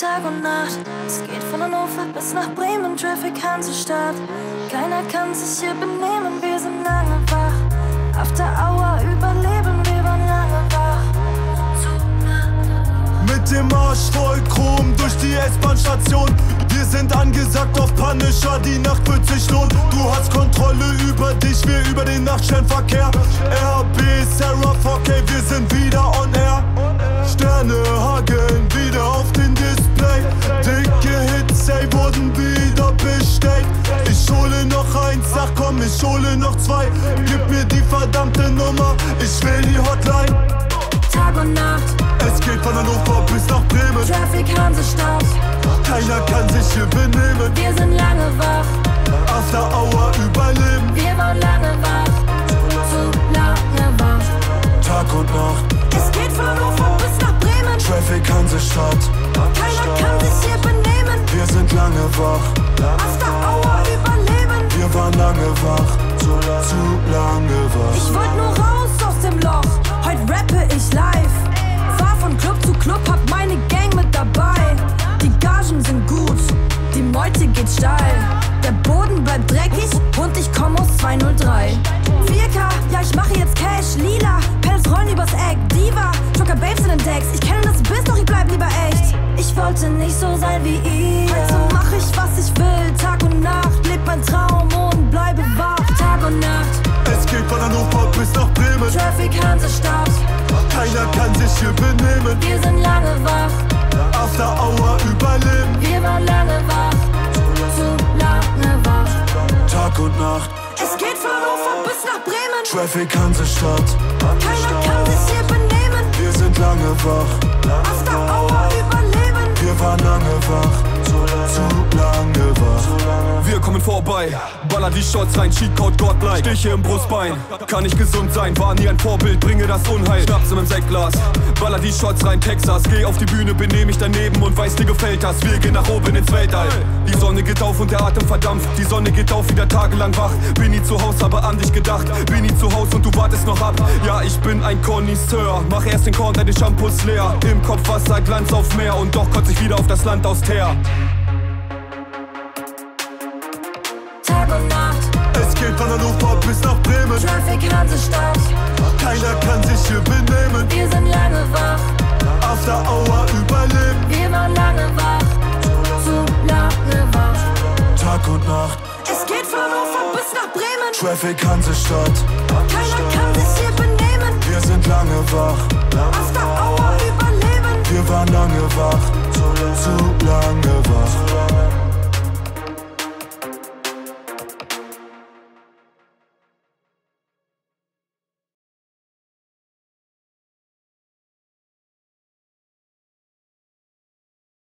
Tag und Nacht, es geht von Hannover bis nach Bremen, Traffic Hansestadt. Keiner kann sich hier benehmen, wir sind lange wach. After Hour überleben, wir waren lange wach. Mit dem Arsch voll Chrom durch die S-Bahn-Station. Wir sind angesagt auf Punisher, die Nacht wird sich lohnen. Du hast Kontrolle über dich, wir über den Nachtsternverkehr. Ich hole noch zwei. Gib mir die verdammte Nummer, ich will die Hotline. Tag und Nacht, Es geht von Hannover bis nach Bremen. Traffic Hansestadt. Keiner kann sich hier benehmen. Wir sind lange Geht steil. Der Boden bleibt dreckig und ich komm aus 203. 4K, ja ich mache jetzt Cash, lila. Pedals rollen übers Eck, Diva. Joker Babes in den Decks, ich kenne das Biss, doch ich bleib lieber echt. Ich wollte nicht so sein wie ihr. Also mach ich was ich will, Tag und Nacht. Leb mein Traum und bleibe wach. Tag und Nacht. Es geht von Hannover bis nach Bremen. Traffic Hansestadt, Keiner kann sich hier benehmen. wir sind lange wach, Tag und Nacht. Es geht von Hannover bis nach Bremen, Traffic Hansestadt. keiner kann sich hier benehmen. Wir sind lange wach. After Hour überleben, Wir waren lange wach. Vorbei, baller die Shots rein, Cheatcode Godlike, Stiche im Brustbein, kann nicht gesund sein, war nie ein Vorbild, bringe das Unheil, Schnaps meinem Sektglas, baller die Shots rein, Texas, geh auf die Bühne, benehm mich daneben und weiß, dir gefällt das, wir gehen nach oben ins Weltall. Die Sonne geht auf und der Atem verdampft, die Sonne geht auf, wieder tagelang wach, bin nie zu Haus, aber an dich gedacht, bin nie zu Haus und du wartest noch ab, ja, ich bin ein Connoisseur, mach erst den Korn, deine Shampoos leer, im Kopf Wasser, Glanz auf Meer. Und doch kotze ich wieder auf das Land aus Teer. Traffic Hansestadt, Keiner kann sich hier benehmen. wir sind lange wach, After Hour überleben. wir waren lange wach, zu lange wach. Tag und Nacht. Es geht von Hannover bis nach Bremen, Traffic Hansestadt. keiner kann sich hier benehmen. Wir sind lange wach. After Hour